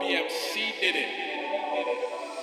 BMC did it.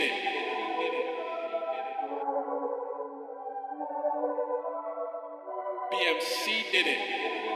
It. BMC did it.